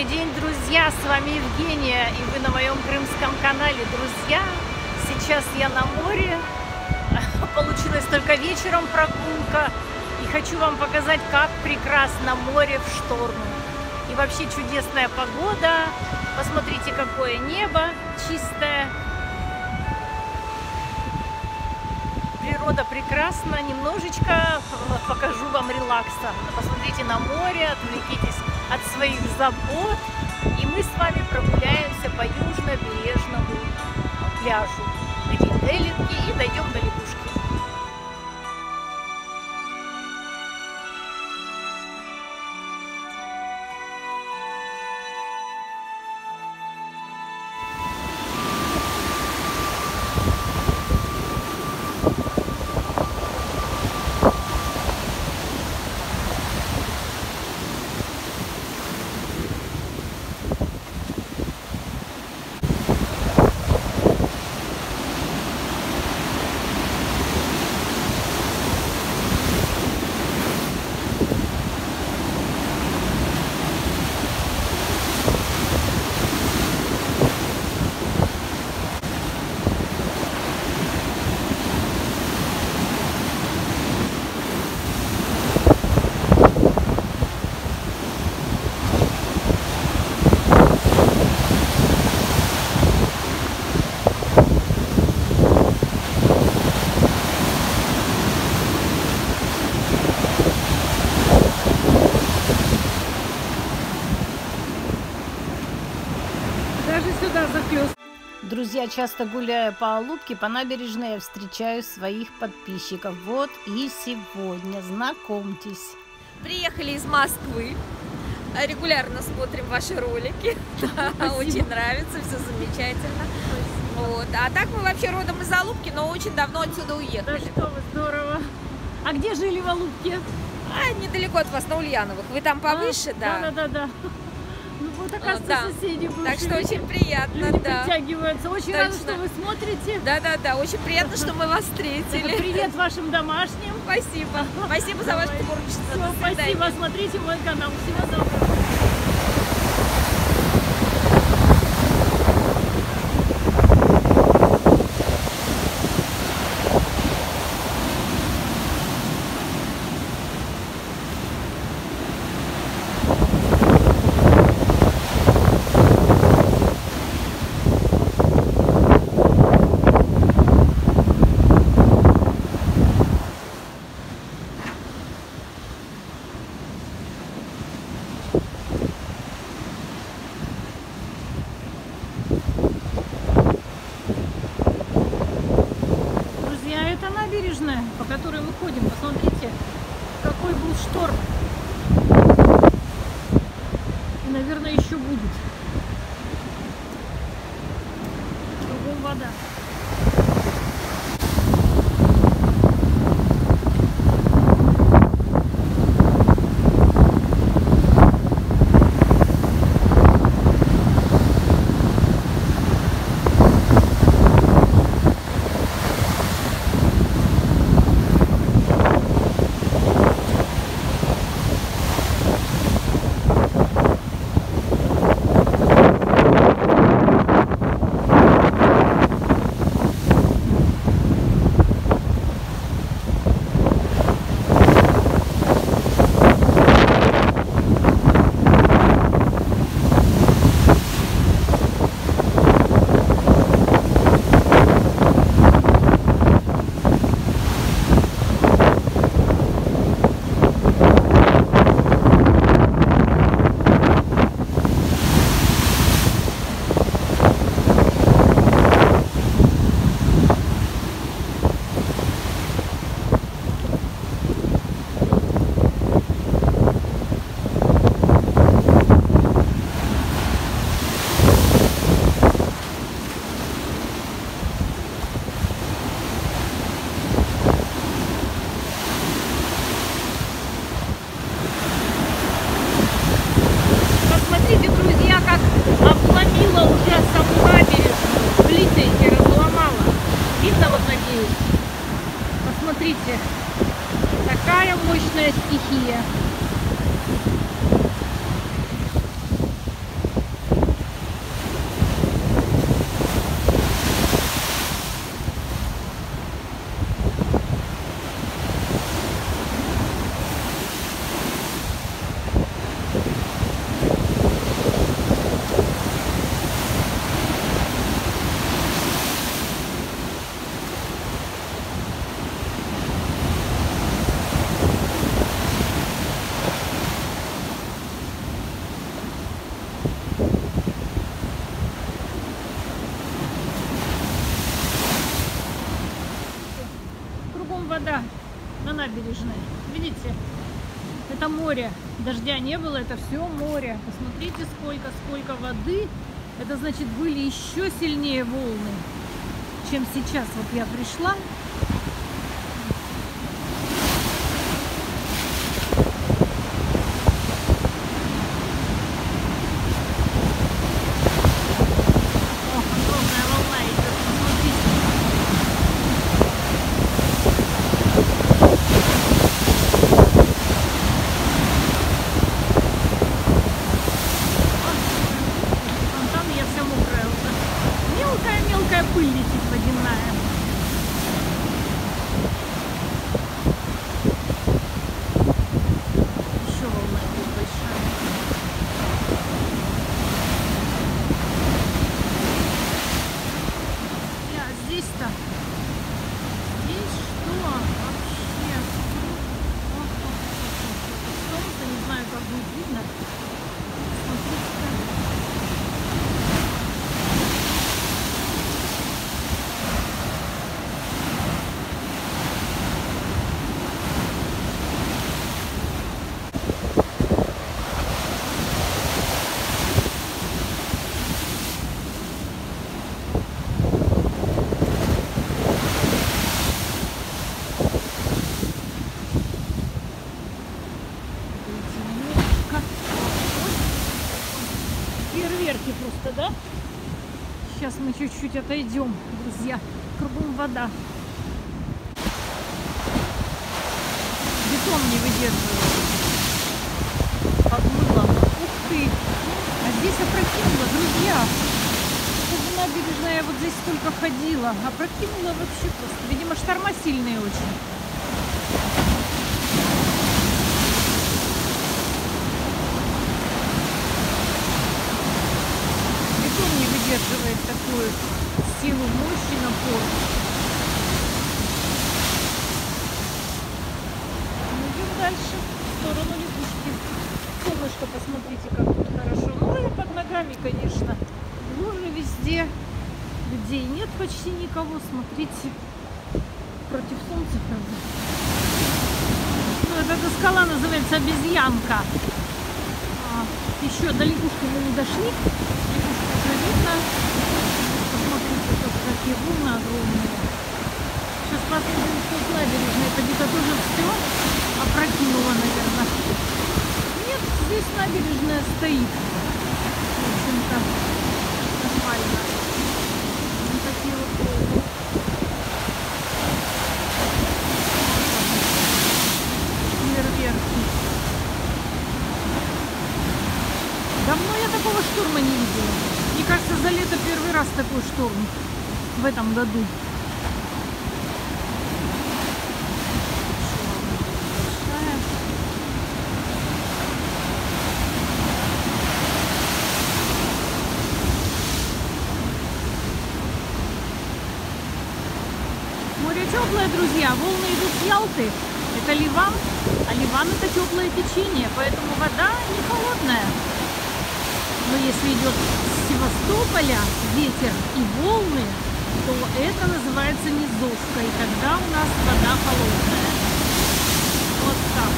Добрый день, друзья! С вами Евгения, и вы на моем крымском канале. Друзья, сейчас я на море. Получилось только вечером прогулка. И хочу вам показать, как прекрасно море в шторм. И вообще чудесная погода. Посмотрите, какое небо чистое. Природа прекрасна. Немножечко э, покажу вам релакса. Посмотрите на море, отвлекитесь от своих забот. И мы с вами прогуляемся по южно-бережному пляжу. Дадим Делинки и дойдем до лягушки. Друзья, часто гуляя по Алубке, по набережной, я встречаю своих подписчиков. Вот и сегодня. Знакомьтесь. Приехали из Москвы. Регулярно смотрим ваши ролики. Да, очень нравится, все замечательно. Вот. А так мы вообще родом из Алубки, но очень давно отсюда Да уехали. что вы, здорово. А где жили в Алубке? А недалеко от вас, на Ульяновых. Вы там повыше, А, да? Да, да, да. Ну вот, оказывается, да. соседи бывшие. Так что очень приятно, Люди да. притягиваются. Очень рада, Точно. что вы смотрите. Да, да, да, очень приятно, что мы вас Это встретили. привет вашим домашним. Спасибо. Спасибо за ваше творчество. Свидания. спасибо. Смотрите мой канал. Всего доброго. Друзья, это набережная, по которой мы ходим. Посмотрите, какой был шторм. И, наверное, еще будет. Кругом вода. Смотрите, такая мощная стихия. Набережной. Видите? Это море. Дождя не было, это все море. Посмотрите, сколько, сколько воды. Это значит, были еще сильнее волны, чем сейчас. Вот я пришла, чуть-чуть отойдем, друзья. Кругом вода. Бетон не выдерживает. Подмыло. Ух ты! А здесь опрокинуло, друзья. Это набережная, я вот здесь только ходила. Опрокинула вообще просто. Видимо, шторма сильные очень. Идем дальше, в сторону лягушки. Солнышко, посмотрите, как тут хорошо. Ну и под ногами, конечно. Лужи везде. Людей нет почти никого. Смотрите, против солнца, правда. Ну, это эта скала называется обезьянка. А, еще до лягушки мы не дошли видно. Посмотрите, тут какие волны огромные. Сейчас посмотрим, что с набережной. Это где-то тоже все опрокинуло, наверное. Нет, здесь набережная стоит. В общем-то, нормально. Такие вот. Фейерверки. Давно я такого штурма не видела. Мне кажется, за лето первый раз такой шторм в этом году. Море теплое, друзья. Волны идут с Ялты. Это Ливан. А Ливан это теплое течение, поэтому вода не холодная. Но если идет с Севастополя ветер и волны, то это называется низовка. И тогда у нас вода холодная. Вот так.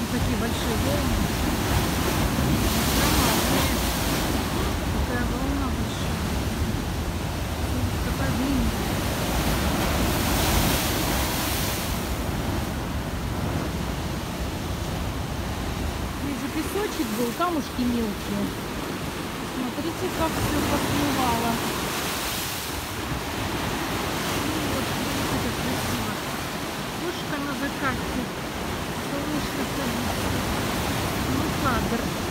Вот такие большие волны. Камушки мелкие. Смотрите, как все посмывало. Вот, смотрите, красиво. Кошка на закате. Солнышко садится. Ну, кадр.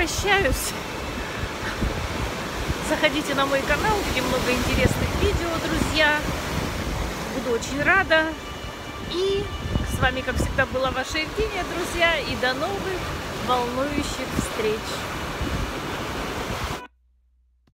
Прощаюсь. Заходите на мой канал, где много интересных видео, друзья. Буду очень рада. И с вами, как всегда, была ваша Евгения, друзья. И до новых волнующих встреч.